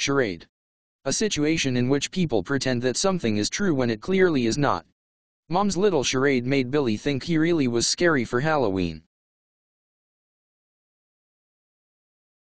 Charade. A situation in which people pretend that something is true when it clearly is not. Mom's little charade made Billy think he really was scary for Halloween.